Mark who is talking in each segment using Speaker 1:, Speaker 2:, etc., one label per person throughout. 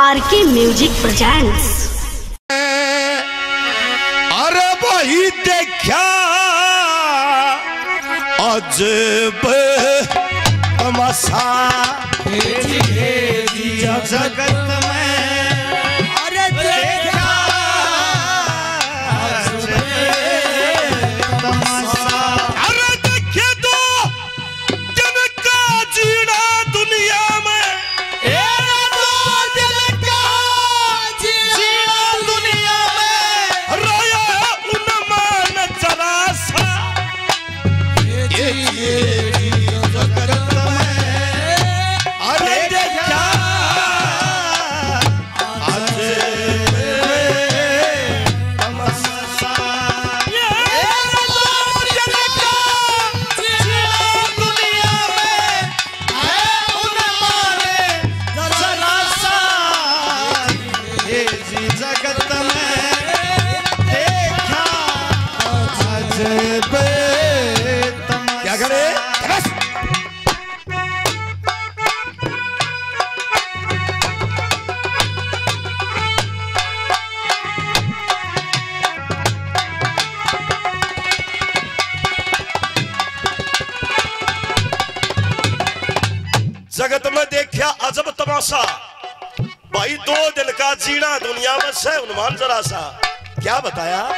Speaker 1: Are के music presents
Speaker 2: अरे भाई देखा। अजब तमाशा। जगत जगत में देखा अजब तमाशा। भाई, दो दिल का जीना दुनिया में से, उन्मान जरा सा क्या बताया?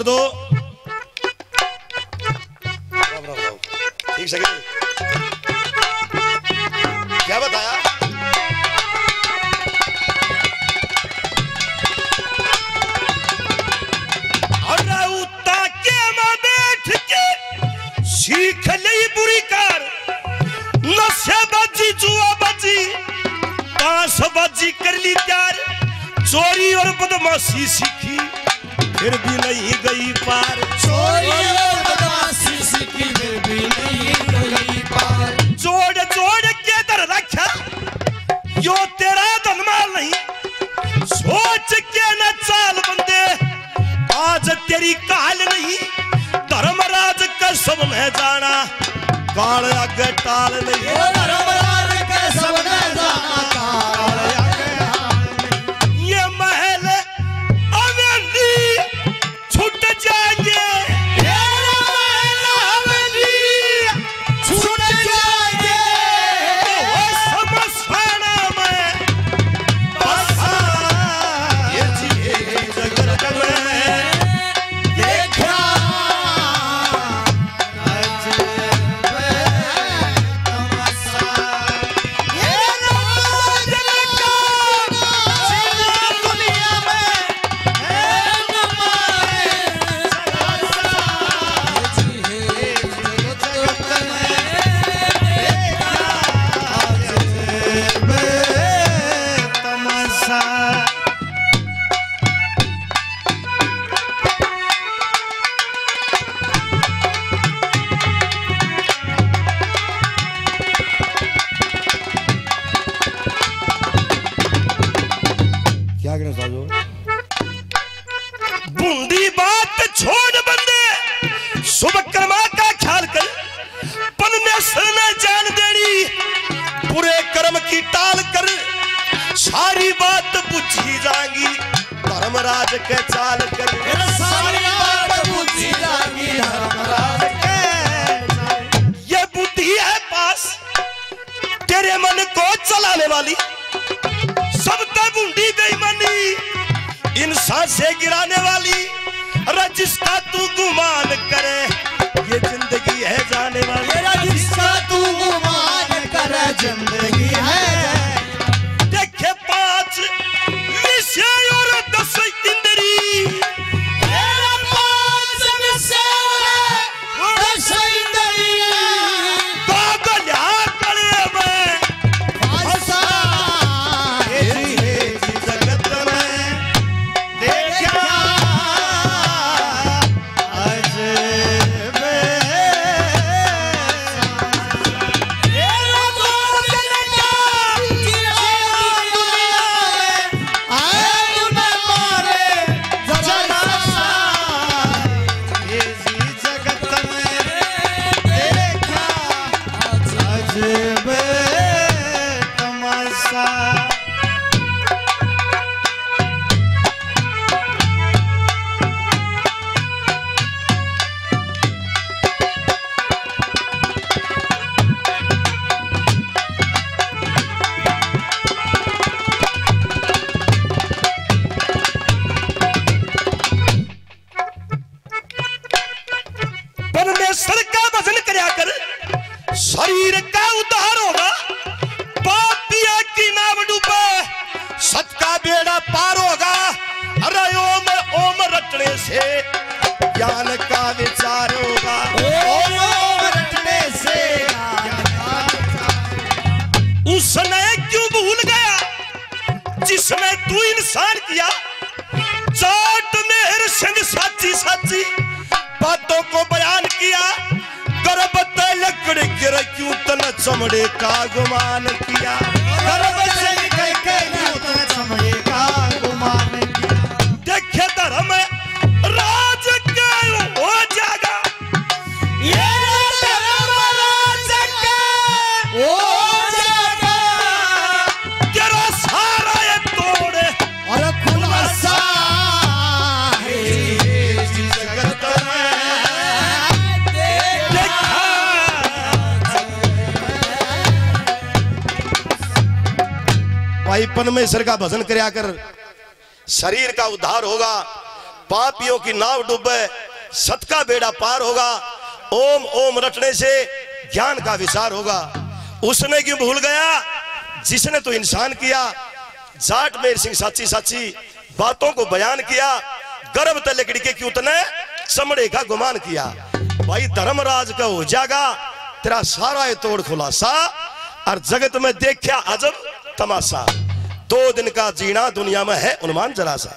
Speaker 2: नंबर दो ठीक से क्या बताया? सीख ली बुरी कार। नशे बाजी जुआ बाजी ताश बाजी कर ली त्यार। चोरी और बदमाशी सीखी। फिर भी नहीं गई पार। जोड़ जोड़ के दर रखा। यो तेरा धनमाल नहीं। सोच के न चाल बंदे। आज तेरी काल नहीं। धर्मराज का सब न जाना। काल आगे टाल नहीं। सारी बात पूछी जाएँगी। धर्मराज के चाल कर
Speaker 3: सारी बात लागी धर्मराज के
Speaker 2: ये बुद्धि है पास तेरे मन को चलाने वाली। सब तक बूंदी बेईमानी इंसान से गिराने वाली। अरे जिसका तू गुमान करे ये ज़िंदगी है जाने वाली।
Speaker 3: मेरा जिसका तू गुमान कर ज़िंदगी है
Speaker 2: परमेश्वर का भजन करया कर, शरीर का उद्धार होगा। पापिया की नाव डूबे, सत का बेड़ा पार होगा। अरे ओम ओम रटने से, ज्ञान का विचार चमड़े का गुमान किया भाई परमेश्वर का भजन करया कर। शरीर का उद्धार होगा, पापियों की नाव डूबे सत का बेड़ा पार होगा, ओम ओम रटने से ज्ञान का विचार होगा। उसने क्यों भूल गया? जिसने तो इंसान किया, जाट मेर सिंह साची साची बातों को बयान किया, गर्भ तले के क्यों तने चमड़े का गुमान किया। भाई धर्मराज का हो जागा, तेरा सारा ये तोड़ खुलासा, और जगत में देखा अजब तमाशा। दो दिन का जीना दुनिया में है उन्मान जरा सा